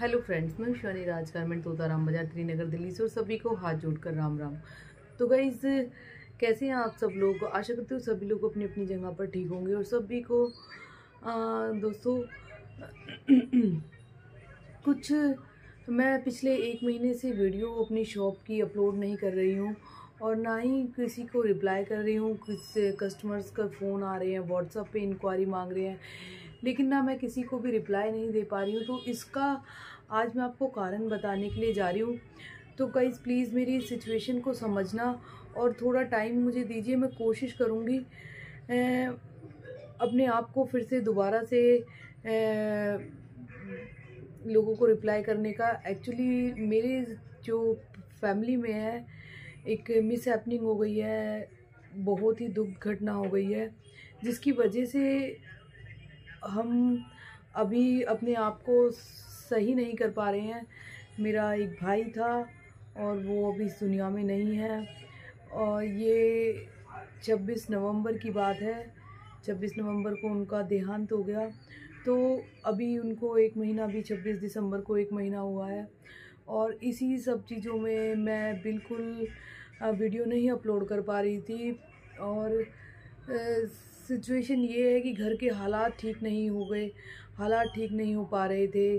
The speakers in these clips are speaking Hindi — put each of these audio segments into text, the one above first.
हेलो फ्रेंड्स मैं शिवानी राज गारमेंट तोताराम बाज़ार त्रिनगर दिल्ली से और सभी को हाथ जोड़कर राम राम। तो गाइज़ कैसे हैं आप सब लोग? आशा करती हूँ सभी लोग अपनी अपनी जगह पर ठीक होंगे और सभी को आ, दोस्तों कुछ मैं पिछले एक महीने से वीडियो अपनी शॉप की अपलोड नहीं कर रही हूँ और ना ही किसी को रिप्लाई कर रही हूँ किस कस्टमर्स का फ़ोन आ रहे हैं व्हाट्सअप पे इंक्वायरी मांग रहे हैं। लेकिन ना मैं किसी को भी रिप्लाई नहीं दे पा रही हूँ तो इसका आज मैं आपको कारण बताने के लिए जा रही हूँ। तो गाइज़ प्लीज़ मेरी सिचुएशन को समझना और थोड़ा टाइम मुझे दीजिए मैं कोशिश करूँगी अपने आप को फिर से दोबारा से ए, लोगों को रिप्लाई करने का। एक्चुअली मेरे जो फैमिली में है एक मिस हैपनिंग हो गई है बहुत ही दुख घटना हो गई है जिसकी वजह से हम अभी अपने आप को सही नहीं कर पा रहे हैं। मेरा एक भाई था और वो अभी इस दुनिया में नहीं है। और ये 26 नवंबर की बात है। 26 नवंबर को उनका देहांत हो गया। तो अभी उनको एक महीना अभी 26 दिसंबर को एक महीना हुआ है। और इसी सब चीज़ों में मैं बिल्कुल वीडियो नहीं अपलोड कर पा रही थी। और सिचुएशन ये है कि घर के हालात ठीक नहीं हो गए हालात ठीक नहीं हो पा रहे थे।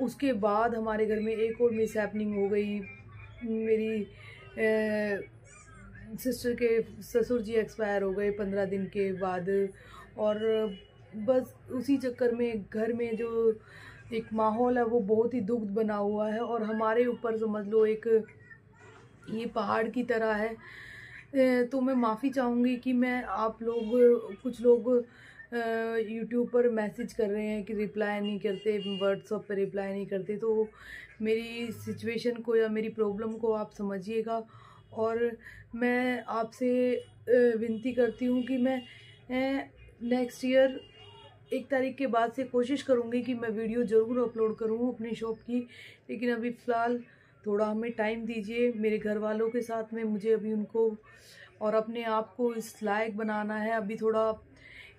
उसके बाद हमारे घर में एक और मिस हो गई। मेरी ए, सिस्टर के ससुर जी एक्सपायर हो गए पंद्रह दिन के बाद। और बस उसी चक्कर में घर में जो एक माहौल है वो बहुत ही दुख बना हुआ है। और हमारे ऊपर समझ लो एक ये पहाड़ की तरह है तो मैं माफ़ी चाहूँगी कि मैं आप लोग, कुछ लोग यूट्यूब पर मैसेज कर रहे हैं कि रिप्लाई नहीं करते व्हाट्सअप पर रिप्लाई नहीं करते तो मेरी सिचुएशन को या मेरी प्रॉब्लम को आप समझिएगा। और मैं आपसे विनती करती हूँ कि मैं नेक्स्ट ईयर एक तारीख के बाद से कोशिश करूँगी कि मैं वीडियो ज़रूर अपलोड करूँ अपनी शॉप की। लेकिन अभी फ़िलहाल थोड़ा हमें टाइम दीजिए मेरे घर वालों के साथ में, मुझे अभी उनको और अपने आप को इस लायक बनाना है। अभी थोड़ा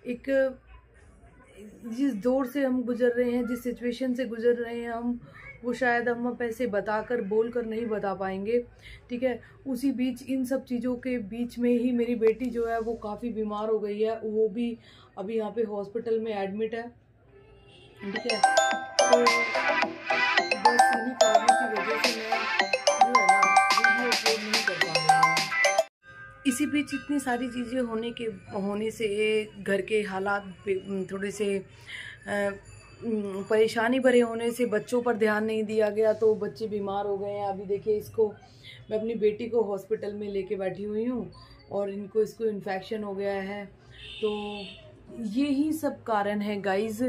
एक, जिस दौर से हम गुजर रहे हैं, जिस सिचुएशन से गुजर रहे हैं हम, वो शायद हम पैसे बताकर बोल कर नहीं बता पाएँगे। ठीक है? उसी बीच, इन सब चीज़ों के बीच में ही मेरी बेटी जो है, वो काफ़ी बीमार हो गई है। वो भी अभी यहाँ पे हॉस्पिटल में एडमिट है। ठीक है? तो इसी बीच इतनी सारी चीज़ें होने के, होने से घर के हालात थोड़े से परेशानी भरे होने से बच्चों पर ध्यान नहीं दिया गया तो बच्चे बीमार हो गए हैं। अभी देखिए इसको, मैं अपनी बेटी को हॉस्पिटल में लेके बैठी हुई हूँ और इनको इसको इन्फेक्शन हो गया है। तो ये ही सब कारण है गाइज़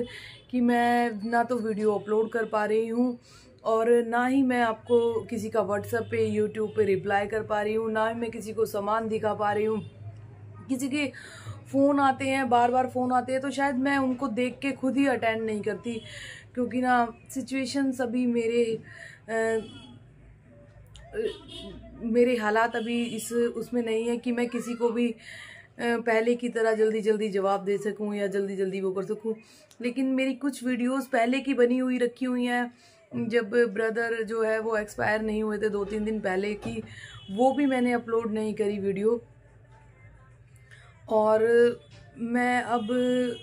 कि मैं ना तो वीडियो अपलोड कर पा रही हूँ और ना ही मैं आपको किसी का व्हाट्सएप पे यूट्यूब पे रिप्लाई कर पा रही हूँ ना ही मैं किसी को सामान दिखा पा रही हूँ। किसी के फ़ोन आते हैं बार बार फ़ोन आते हैं तो शायद मैं उनको देख के खुद ही अटेंड नहीं करती क्योंकि ना सिचुएशन अभी मेरे आ, मेरे हालात अभी इस उसमें नहीं है कि मैं किसी को भी पहले की तरह जल्दी जल्दी जवाब दे सकूँ या जल्दी जल्दी वो कर सकूँ। लेकिन मेरी कुछ वीडियोस पहले की बनी हुई रखी हुई हैं जब ब्रदर जो है वो एक्सपायर नहीं हुए थे दो तीन दिन पहले की, वो भी मैंने अपलोड नहीं करी वीडियो और मैं अब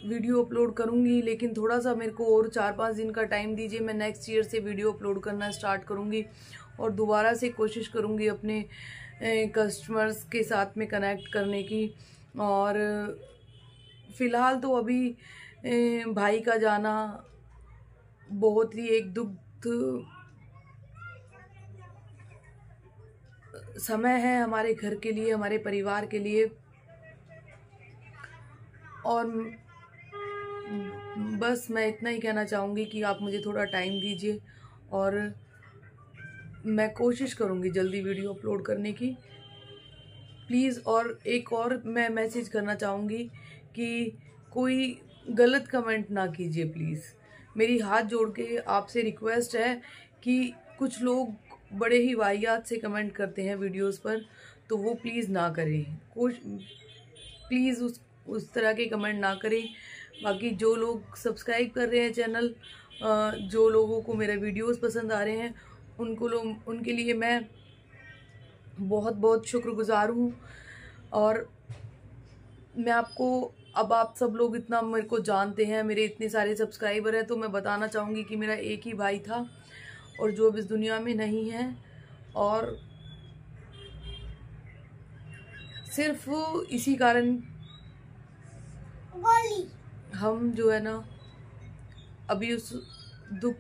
वीडियो अपलोड करूँगी, लेकिन थोड़ा सा मेरे को और चार पाँच दिन का टाइम दीजिए, मैं नेक्स्ट ईयर से वीडियो अपलोड करना स्टार्ट करूँगी। और दोबारा से कोशिश करूँगी अपने कस्टमर्स के साथ में कनेक्ट करने की। और फ़िलहाल तो अभी भाई का जाना बहुत ही एक दुख समय है हमारे घर के लिए, हमारे परिवार के लिए। और बस मैं इतना ही कहना चाहूँगी कि आप मुझे थोड़ा टाइम दीजिए और मैं कोशिश करूँगी जल्दी वीडियो अपलोड करने की। प्लीज़ और एक और मैं मैसेज करना चाहूँगी कि कोई गलत कमेंट ना कीजिए प्लीज़ मेरी हाथ जोड़ के आपसे रिक्वेस्ट है कि कुछ लोग बड़े ही वाहियात से कमेंट करते हैं वीडियोस पर तो वो प्लीज़ ना करें। कुछ प्लीज़ उस उस तरह के कमेंट ना करें। बाकी जो लोग सब्सक्राइब कर रहे हैं चैनल जो लोगों को मेरे वीडियोस पसंद आ रहे हैं, उनको लोग उनके लिए मैं बहुत बहुत शुक्रगुजार हूँ। और मैं आपको अब आप सब लोग इतना मेरे को जानते हैं मेरे इतने सारे सब्सक्राइबर हैं तो मैं बताना चाहूँगी कि मेरा एक ही भाई था और जो अब इस दुनिया में नहीं है और सिर्फ़ इसी कारण हम जो है ना अभी उस दुख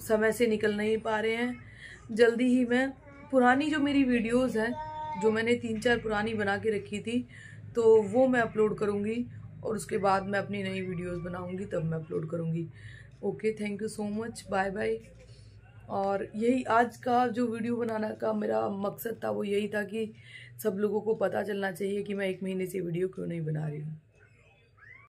समय से निकल नहीं पा रहे हैं। जल्दी ही मैं पुरानी जो मेरी वीडियोस हैं जो मैंने तीन चार पुरानी बना के रखी थी तो वो मैं अपलोड करूँगी और उसके बाद मैं अपनी नई वीडियोस बनाऊँगी, तब मैं अपलोड करूँगी। Okay thank you so much bye bye और यही आज का जो वीडियो बनाना का मेरा मकसद था वो यही था कि सब लोगों को पता चलना चाहिए कि मैं एक महीने से वीडियो क्यों नहीं बना रही हूँ।